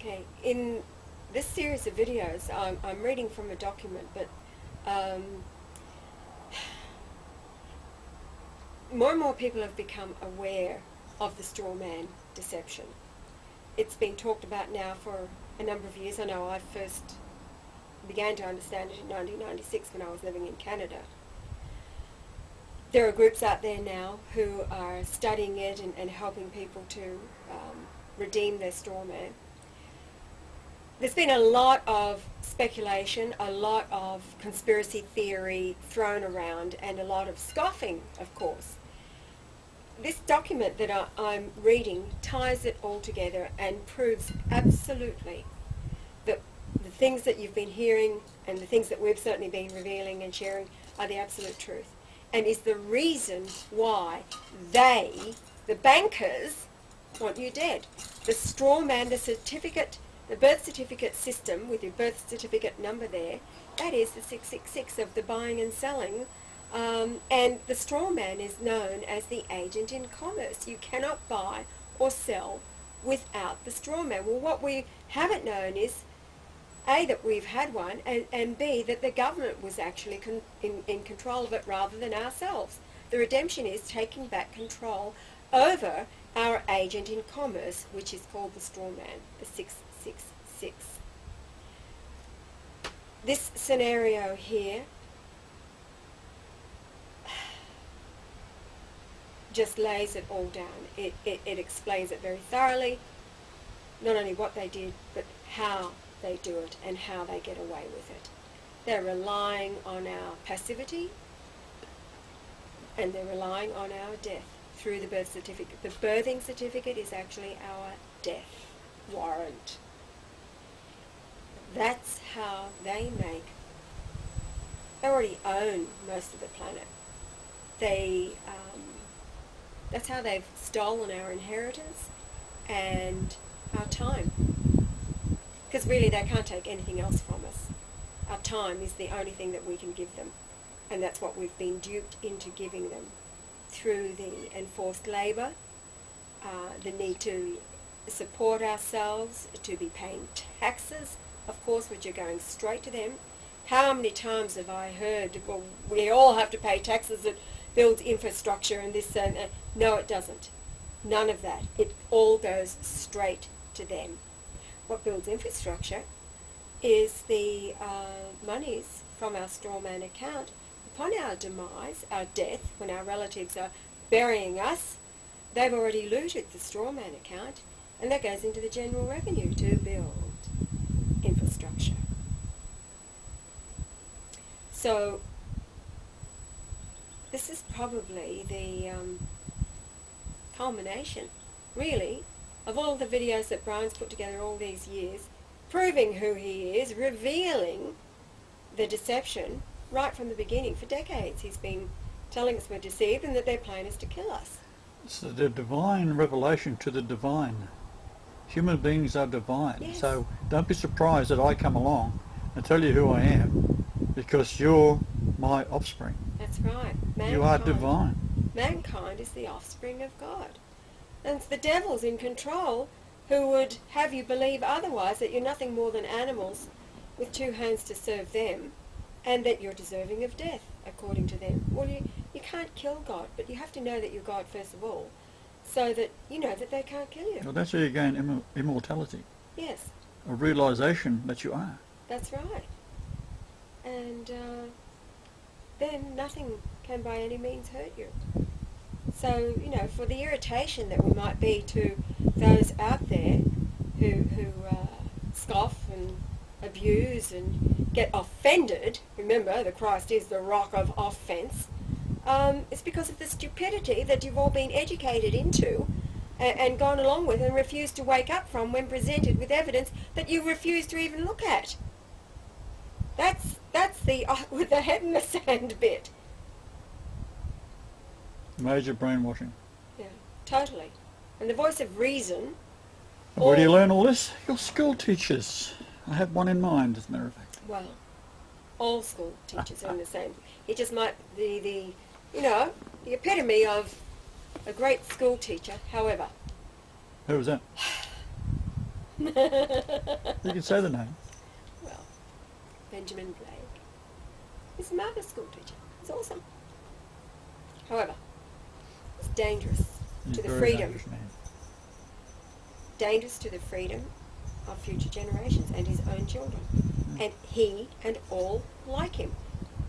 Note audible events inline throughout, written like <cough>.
Okay, in this series of videos, I'm, I'm reading from a document, but um, more and more people have become aware of the straw man deception. It's been talked about now for a number of years. I know I first began to understand it in 1996 when I was living in Canada. There are groups out there now who are studying it and, and helping people to um, redeem their straw man. There's been a lot of speculation, a lot of conspiracy theory thrown around, and a lot of scoffing, of course. This document that I, am reading ties it all together and proves absolutely that the things that you've been hearing and the things that we've certainly been revealing and sharing are the absolute truth and is the reason why they, the bankers, want you dead. The straw man, the certificate, the birth certificate system with your birth certificate number there, that is the 666 of the buying and selling. Um, and the straw man is known as the agent in commerce. You cannot buy or sell without the straw man. Well, what we haven't known is a, that we've had one, and, and B, that the government was actually in, in control of it rather than ourselves. The redemption is taking back control over our agent in commerce, which is called the straw man, the 666. This scenario here <sighs> just lays it all down. It, it, it explains it very thoroughly, not only what they did, but how they do it and how they get away with it. They're relying on our passivity and they're relying on our death through the birth certificate. The birthing certificate is actually our death warrant. That's how they make, they already own most of the planet. They, um, that's how they've stolen our inheritance and our time. Because really they can't take anything else from us. Our time is the only thing that we can give them. And that's what we've been duped into giving them through the enforced labour, uh, the need to support ourselves, to be paying taxes, of course, which are going straight to them. How many times have I heard, well, we all have to pay taxes that builds infrastructure and this and that. No, it doesn't. None of that. It all goes straight to them what builds infrastructure is the uh, monies from our strawman account. Upon our demise, our death, when our relatives are burying us, they've already looted the strawman account and that goes into the general revenue to build infrastructure. So this is probably the um, culmination, really, of all the videos that Brian's put together all these years, proving who he is, revealing the deception right from the beginning. For decades he's been telling us we're deceived and that their plan is to kill us. It's the divine revelation to the divine. Human beings are divine. Yes. So don't be surprised that I come along and tell you who I am because you're my offspring. That's right. Mankind, you are divine. Mankind is the offspring of God. And it's the devil's in control who would have you believe otherwise, that you're nothing more than animals with two hands to serve them, and that you're deserving of death, according to them. Well, you, you can't kill God, but you have to know that you're God first of all, so that you know that they can't kill you. Well, that's how you gain Im immortality. Yes. A realization that you are. That's right. And uh, then nothing can by any means hurt you. So, you know, for the irritation that we might be to those out there who, who uh, scoff and abuse and get offended, remember the Christ is the rock of offence, um, it's because of the stupidity that you've all been educated into and, and gone along with and refused to wake up from when presented with evidence that you refuse to even look at. That's, that's the uh, with <laughs> the head in the sand bit. Major brainwashing. Yeah, totally. And the voice of reason. Where do you learn all this? Your school teachers. I have one in mind, as a matter of fact. Well, all school teachers are in the same. It just might be the, you know, the epitome of a great school teacher. However. Who was that? <laughs> You can say the name. well, Benjamin Blake. He's a marvelous school teacher. He's awesome. However, it's dangerous He's to the very freedom, dangerous man. dangerous to the freedom of future generations and his own children. Hmm. And he and all like him,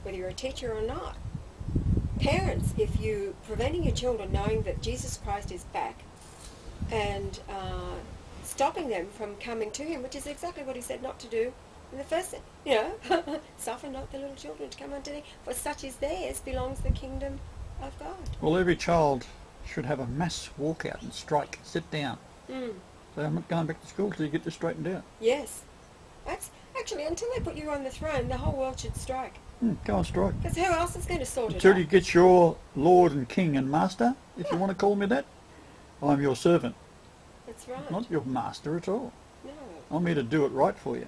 whether you're a teacher or not. Parents, if you preventing your children knowing that Jesus Christ is back and uh, stopping them from coming to him, which is exactly what he said not to do in the first, you know, <laughs> suffer not the little children to come unto thee, for such is theirs belongs the kingdom of God. Well, every child should have a mass walkout and strike. Sit down. Mm. Say, I'm not going back to school till you get this straightened out. Yes. That's actually until they put you on the throne, the whole world should strike. Hmm, go on strike. Because who else is going to sort it Until you get your Lord and King and Master, if you want to call me that, I'm your servant, That's right. not your master at all. no. I'm here to do it right for you.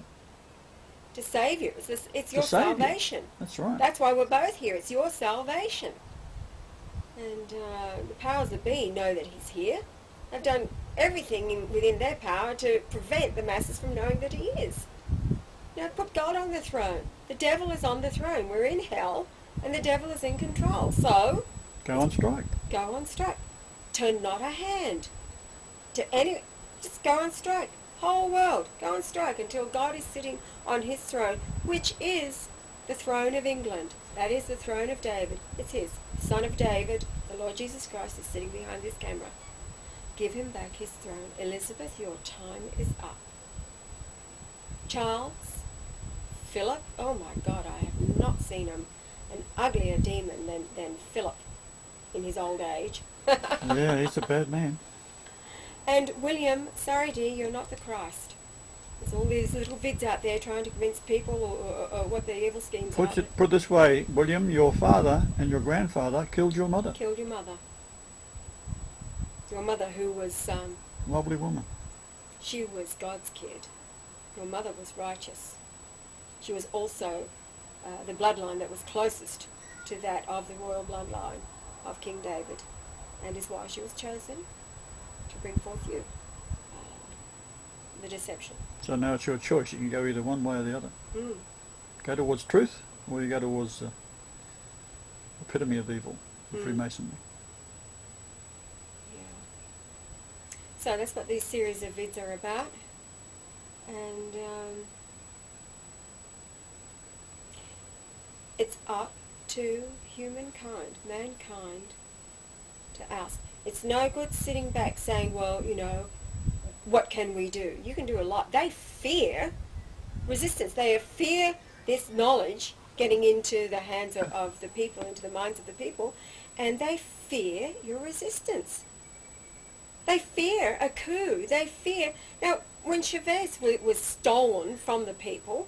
To save you. It's, this- it's your save you. salvation. That's right. That's why we're both here. It's your salvation. And uh, the powers that be know that he's here. They've done everything in, within their power to prevent the masses from knowing that he is. Now put God on the throne. The devil is on the throne. We're in hell, and the devil is in control. So Go on strike. go on strike. Turn not a hand to any. Just go on strike. Whole world, go on strike until God is sitting on his throne, which is the throne of England. That is the throne of David. It's his. Son of David, the Lord Jesus Christ is sitting behind this camera. Give him back his throne. Elizabeth, your time is up. Charles, Philip, oh my God, I have not seen him an uglier demon than, than Philip in his old age. <laughs> yeah, he's a bad man. And William, sorry dear, you're not the Christ. There's all these little vids out there trying to convince people or, or, or what the evil schemes Put are. it put this way, William, your father and your grandfather killed your mother. Killed your mother. Your mother who was, um, Lovely woman. she was God's kid. Your mother was righteous. She was also uh, the bloodline that was closest to that of the royal bloodline of King David. And is why she was chosen to bring forth you. Uh, the deception. So now it's your choice. You can go either one way or the other. Mm. Go towards truth, or you go towards the epitome of evil, the Mm. Freemasonry. Yeah. So that's what these series of vids are about. And um, it's up to humankind, mankind, to ask. It's no good sitting back saying, well, you know, what can we do? You can do a lot. They fear resistance. They fear this knowledge getting into the hands of, of the people, into the minds of the people, and they fear your resistance. They fear a coup. They fear. Now, when Chavez was stolen from the people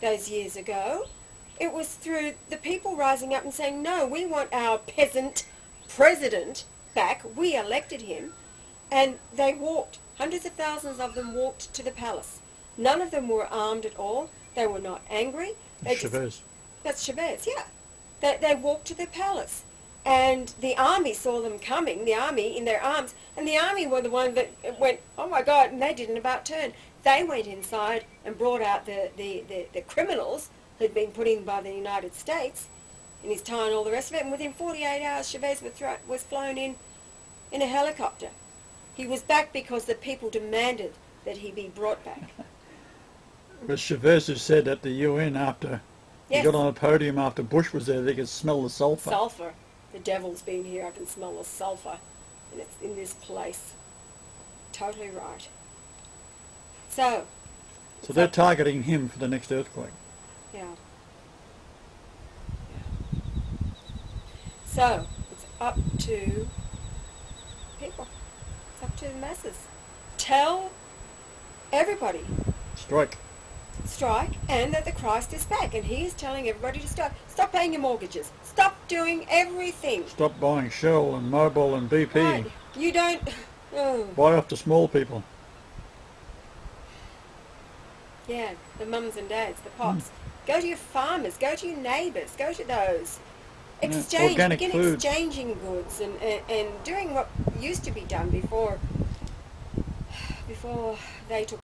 those years ago, it was through the people rising up and saying, no, we want our peasant president back. We elected him. And they walked, hundreds of thousands of them walked to the palace. None of them were armed at all. They were not angry. They just- Chavez. that's Chavez, yeah. They, they walked to the palace. And the army saw them coming, the army in their arms, and the army were the one that went, oh my God, and they didn't about turn. They went inside and brought out the, the, the, the criminals who'd been put in by the United States in his tie and all the rest of it. And within 48 hours, Chavez was, was flown in in a helicopter. He was back because the people demanded that he be brought back. <laughs> But Chavez has said at the UN after Yes. he got on a podium after Bush was there, they could smell the sulphur. Sulphur. The devil's been here. I can smell the sulphur. And it's in this place. Totally right. So, so they're targeting him for the next earthquake. Yeah. Yeah. So, it's up to people. It's up to the masses. Tell everybody, Strike. strike, and that the Christ is back. And he is telling everybody to stop. Stop paying your mortgages. Stop doing everything. Stop buying Shell and Mobil and BP. Right. You don't... <sighs> Oh. Buy off the small people. Yeah, the mums and dads, the pops. Hmm. Go to your farmers, go to your neighbours, go to those. Yeah, Exchange, organic begin food. exchanging goods and, and, and doing what used to be done before before they took